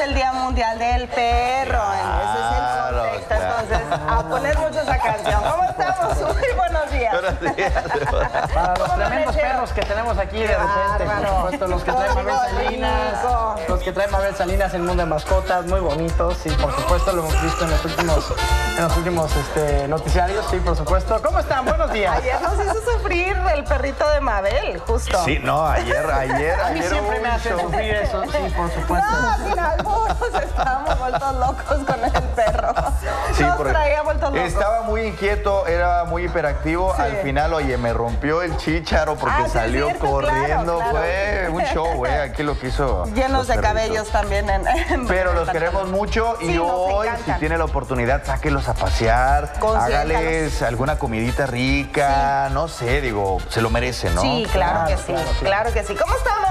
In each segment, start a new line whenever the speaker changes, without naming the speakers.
el Día Mundial del Perro. Entonces, a poner mucho esa canción. ¿Cómo estamos? Muy buenos días.
Buenos.
Para los tremendos perros que tenemos aquí de repente. Los que traen Mabel Salinas. Los que traen Mabel Salinas en el Mundo de Mascotas, muy bonitos. Y por supuesto, lo hemos visto en los últimos, en los últimos este, noticiarios. Sí, por supuesto. ¿Cómo están? Buenos días.
Ayer nos hizo sufrir, perrito de Mabel, justo.
Sí, no, ayer, ayer,
A mí
ayer
siempre me
show.
sufrir eso, sí, por supuesto.
No, al final algunos estábamos vueltos locos con el perro.
Sí,
Nos
porque
traía vueltos locos.
estaba muy inquieto, era muy hiperactivo.
Sí.
Al final, oye, me rompió el chícharo porque
Ah,
salió
cierto,
corriendo.
claro, claro.
Fue un show, güey. Aquí lo que hizo.
Llenos de cabellos también. En, en-
Pero los queremos mucho y
Sí,
hoy, si tiene la oportunidad, sáquelos a pasear, hágales alguna comidita rica, no sé, digo, se lo merecen, ¿no?
Sí, claro, que sí,
claro,
que sí. ¿Cómo estamos?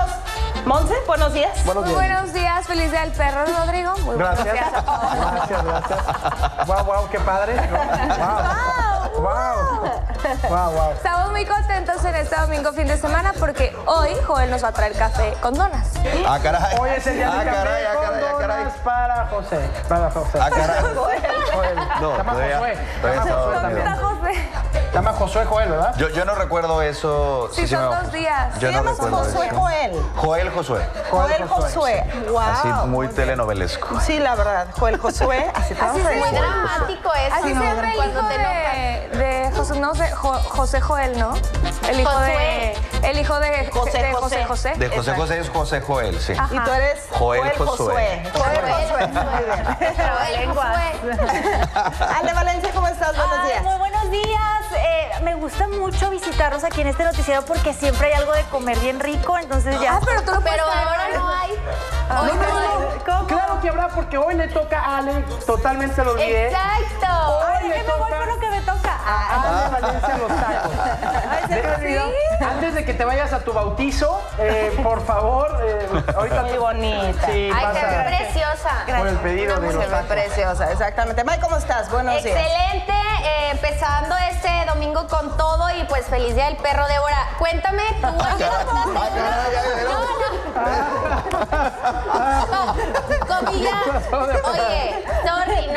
Monse, buenos días.
Buenos
Muy
días.
buenos días, feliz día del perro, Rodrigo. Muy buenos
Gracias.
días a todos.
Gracias, gracias. Wow, wow, qué padre. Wow. Wow. Wow, wow.
Estamos muy contentos en este domingo fin de semana porque hoy Joel nos va a traer café con donas.
Ah, caray.
Hoy es el día
ah,
de café
caray, ah,
con
caray, ah, caray.
donas para José. Para José.
Ah, caray.
Joel.
No,
llama
todavía-
Josué. Josué también. Se llama Josué Joel, ¿verdad?
Yo, yo no recuerdo eso.
Sí, son
me-
dos días.
Yo
¿Te
no
llamas
recuerdo
Josué
eso.
Joel?
Joel Josué.
Joel Josué. Wow.
Así muy telenovelesco.
Sí, la verdad. Joel Josué. Así te vamos a
se
decir.
llama.
dramático eso,
Así
¿no?
se llama el hijo de, de José, no sé, Jo- José Joel, ¿no? El hijo de, el hijo de
José
de
José.
José José.
De José José es José Joel, sí.
Y tú eres
Joel
Joel
Josué.
Josué. Joel Josué. Muy bien.
Trabalenguas.
Ale Valencia, ¿cómo estás? Buenos días.
muy buenos días. Me gusta mucho visitarlos aquí en este noticiero porque siempre hay algo de comer bien rico, entonces ya.
Ah, pero tú lo puedes
Pero ahora
¿no?
no hay.
No,
Hoy
no,
no
no.
¿Cómo?
Claro que habrá, porque hoy le toca a Ale, totalmente lo olvidé.
Exacto.
Ay, ¿de qué me voy con lo que me toca?
A Ale Valencia los tacos. Antes de que te vayas a tu bautizo, eh, por favor, eh, ahorita
Muy
te-
bonita.
Sí,
Ay, se ve
pasa
preciosa.
por el pedido de
Se
los
ve preciosa, exactamente. May, ¿cómo estás? Buenos días.
Excelente, eh, empezando este domingo con todo y pues feliz día del perro Débora. Cuéntame tú,
Ah.
No, no. Comida. Oye,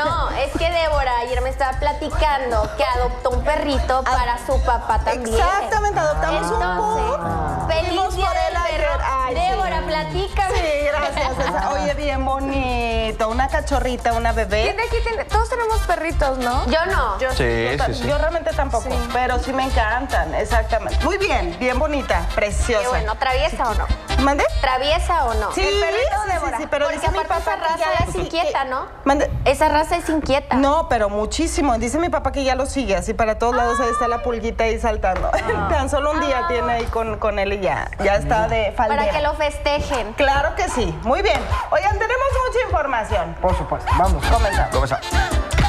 no, es que Débora ayer me estaba platicando que adoptó un perrito para su papá también.
Exactamente, adoptamos un pug.
feliz día del perro.
Ay, sí.
Débora, platícame.
Sí, gracias. Esa- Oye, bien bonito. Una cachorrita, una
¿Quién
bebé.
de aquí tiene? Todos tenemos perritos, ¿no?
Yo no.
Yo,
Sí,
yo
sí.
yo realmente tampoco, pero sí me encantan, exactamente. Muy bien, bien bonita, preciosa.
Qué bueno, ¿traviesa o no?
¿Mande?
¿Traviesa o no?
Sí,
El perrito,
sí, sí,
Débora.
sí, pero
Porque
dice mi papá
esa
que ya
raza
la
es inquieta, ¿no?
¿Mande?
Esa raza es inquieta.
No, pero muchísimo. Dice mi papá que ya lo sigue, así para todos lados ahí está la pulguita ahí saltando. Tan solo un día tiene ahí con, con él y ya, ya está de faldea.
Para que lo festejen.
Claro que sí. Muy bien. Oigan, tenemos mucha información.
Por supuesto, vamos.
Comenzamos.
Comenzamos.